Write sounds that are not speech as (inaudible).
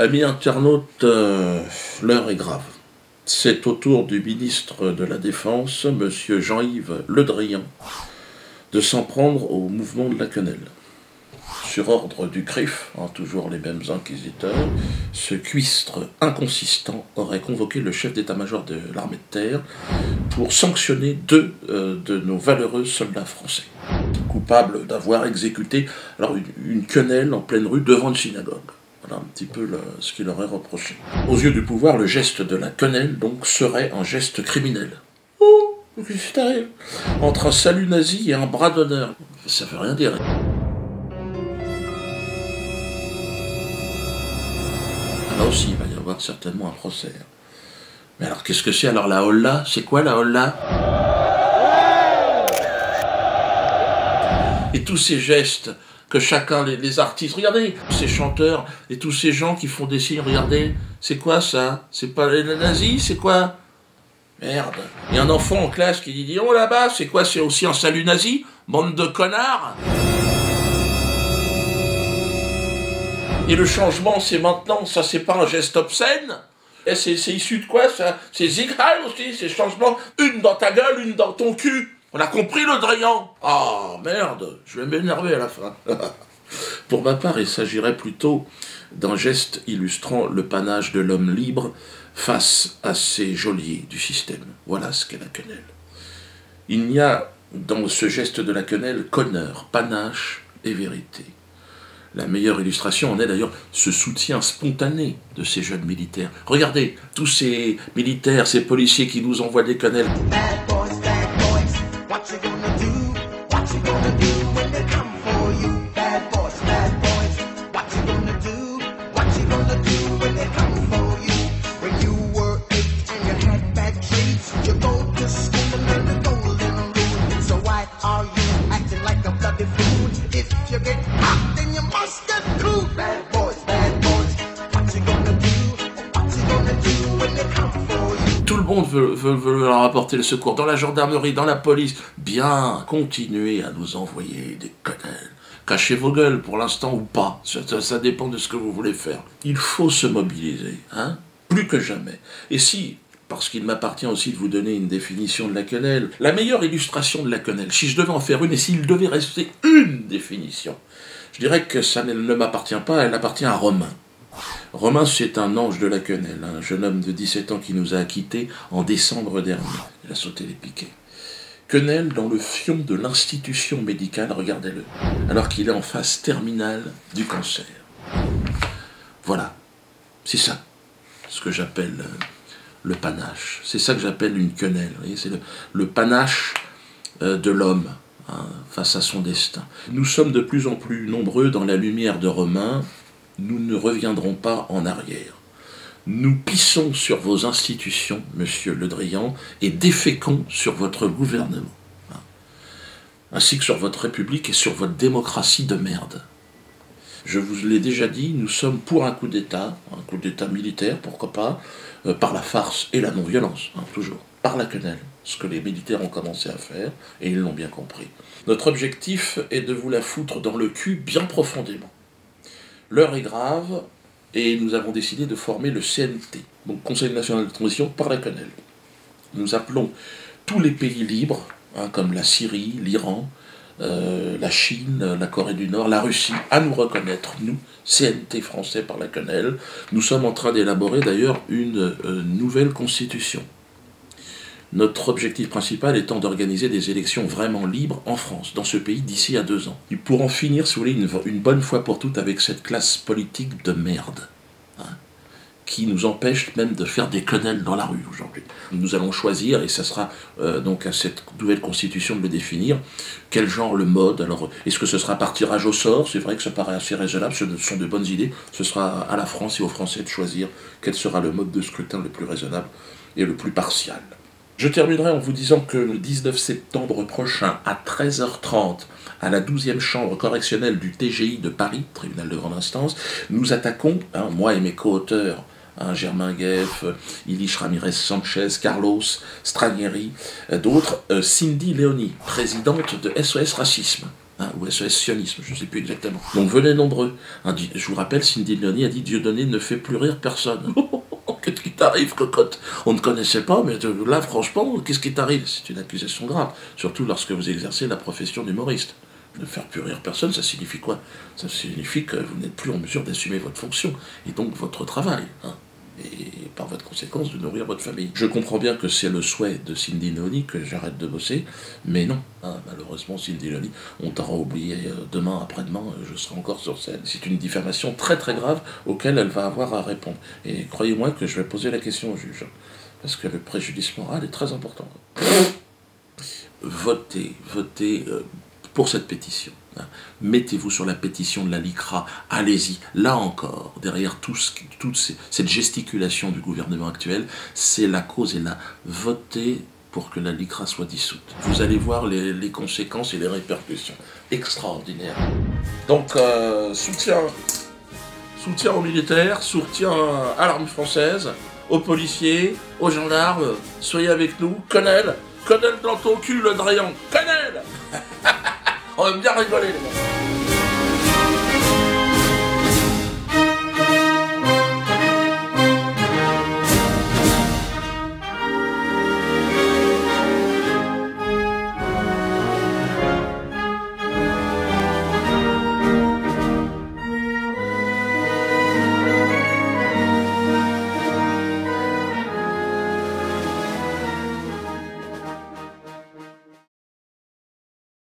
Amis internautes, euh, l'heure est grave. C'est au tour du ministre de la Défense, M. Jean-Yves Le Drian, de s'en prendre au mouvement de la quenelle. Sur ordre du CRIF, hein, toujours les mêmes inquisiteurs, ce cuistre inconsistant aurait convoqué le chef d'état-major de l'armée de terre pour sanctionner deux euh, de nos valeureux soldats français, coupables d'avoir exécuté alors, une, une quenelle en pleine rue devant une synagogue. Un petit peu ce qu'il aurait reproché. Aux yeux du pouvoir, le geste de la quenelle, donc, serait un geste criminel. Oh, qu'est-ce qui arrive Entre un salut nazi et un bras d'honneur. Ça veut rien dire. Là aussi, il va y avoir certainement un procès. Mais alors, qu'est-ce que c'est alors la holla? C'est quoi la holla? Et tous ces gestes que chacun, les, artistes, regardez, ces chanteurs et tous ces gens qui font des signes, regardez, c'est quoi ça? C'est pas les nazis, c'est quoi? Merde. Il y a un enfant en classe qui dit Oh là-bas, c'est quoi? C'est aussi un salut nazi? Bande de connards? Et le changement, c'est maintenant, ça c'est pas un geste obscène. Et c'est issu de quoi ça? C'est Zigheil aussi, ces changements, une dans ta gueule, une dans ton cul on a compris le Drian Ah, merde, je vais m'énerver à la fin. (laughs) Pour ma part, il s'agirait plutôt d'un geste illustrant le panache de l'homme libre face à ces geôliers du système. Voilà ce qu'est la quenelle. Il n'y a dans ce geste de la quenelle qu'honneur, panache et vérité. La meilleure illustration en est d'ailleurs ce soutien spontané de ces jeunes militaires. Regardez, tous ces militaires, ces policiers qui nous envoient des quenelles. Tout le monde veut, leur apporter le secours, dans la gendarmerie, dans la police. Bien, continuez à nous envoyer des quenelles. Cachez vos gueules pour l'instant ou pas, ça, dépend de ce que vous voulez faire. Il faut se mobiliser, hein plus que jamais. Et si parce qu'il m'appartient aussi de vous donner une définition de la quenelle. La meilleure illustration de la quenelle, si je devais en faire une et s'il devait rester une définition, je dirais que ça ne m'appartient pas, elle appartient à Romain. Romain, c'est un ange de la quenelle, un jeune homme de 17 ans qui nous a quittés en décembre dernier. Il a sauté les piquets. Quenelle dans le fion de l'institution médicale, regardez-le, alors qu'il est en phase terminale du cancer. Voilà, c'est ça, ce que j'appelle euh, le panache. C'est ça que j'appelle une quenelle. C'est le, panache euh, de l'homme hein, face à son destin. Nous sommes de plus en plus nombreux dans la lumière de Romain. Nous ne reviendrons pas en arrière. Nous pissons sur vos institutions, monsieur Le Drian, et déféquons sur votre gouvernement, hein, ainsi que sur votre République et sur votre démocratie de merde. Je vous l'ai déjà dit, nous sommes pour un coup d'État, un coup d'État militaire, pourquoi pas, euh, par la farce et la non-violence, hein, toujours, par la quenelle, ce que les militaires ont commencé à faire, et ils l'ont bien compris. Notre objectif est de vous la foutre dans le cul bien profondément. L'heure est grave, et nous avons décidé de former le CNT, donc Conseil national de transition par la quenelle. Nous appelons tous les pays libres, hein, comme la Syrie, l'Iran, euh, la Chine, la Corée du Nord, la Russie, à nous reconnaître, nous, CNT français par la quenelle. Nous sommes en train d'élaborer d'ailleurs une euh, nouvelle constitution. Notre objectif principal étant d'organiser des élections vraiment libres en France, dans ce pays, d'ici à deux ans. Et pour en finir, si vous voulez, une bonne fois pour toutes avec cette classe politique de merde qui nous empêche même de faire des quenelles dans la rue aujourd'hui. Nous allons choisir, et ça sera euh, donc à cette nouvelle constitution de le définir, quel genre le mode. Alors, est-ce que ce sera par tirage au sort? C'est vrai que ça paraît assez raisonnable, ce sont de bonnes idées. Ce sera à la France et aux Français de choisir quel sera le mode de scrutin le plus raisonnable et le plus partial. Je terminerai en vous disant que le 19 septembre prochain, à 13h30, à la 12e chambre correctionnelle du TGI de Paris, tribunal de grande instance, nous attaquons, hein, moi et mes co-auteurs, Hein, Germain Gueff, Ilish Ramirez Sanchez, Carlos Stranieri, euh, d'autres, euh, Cindy Leoni, présidente de SOS Racisme. Hein, ou SOS sionisme, je ne sais plus exactement. Donc venez nombreux. Je vous rappelle, Cindy Leoni a dit Dieudonné ne fait plus rire personne. (laughs) qu'est-ce qui t'arrive, cocotte On ne connaissait pas, mais là, franchement, qu'est-ce qui t'arrive? C'est une accusation grave, surtout lorsque vous exercez la profession d'humoriste. Ne faire plus rire personne, ça signifie quoi? Ça signifie que vous n'êtes plus en mesure d'assumer votre fonction, et donc votre travail. Hein et par votre conséquence de nourrir votre famille. Je comprends bien que c'est le souhait de Cindy Leoni que j'arrête de bosser, mais non, hein, malheureusement Cindy Leoni, on t'aura oublié euh, demain, après-demain, euh, je serai encore sur scène. C'est une diffamation très très grave auquel elle va avoir à répondre. Et croyez-moi que je vais poser la question au juge, parce que le préjudice moral est très important. Votez, votez euh, pour cette pétition. Hein. Mettez-vous sur la pétition de la LICRA, allez-y. Là encore, derrière tout toute cette gesticulation du gouvernement actuel, c'est la cause et la votez pour que la LICRA soit dissoute. Vous allez voir les, conséquences et les répercussions extraordinaires. Donc, euh, soutien, soutien aux militaires, soutien à l'armée française, aux policiers, aux gendarmes, soyez avec nous. Connell, Connell dans ton cul, le Drayan, Connell On va bien rigoler, les gars.